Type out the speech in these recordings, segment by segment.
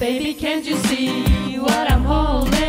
Baby, can't you see what I'm holding?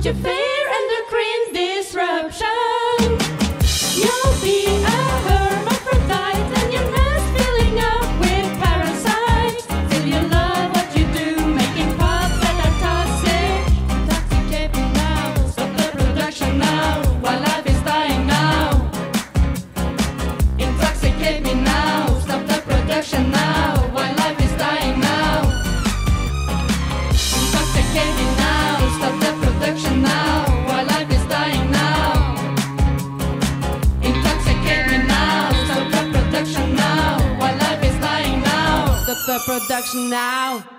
Don't you fear endocrine disruption? You'll be the production now.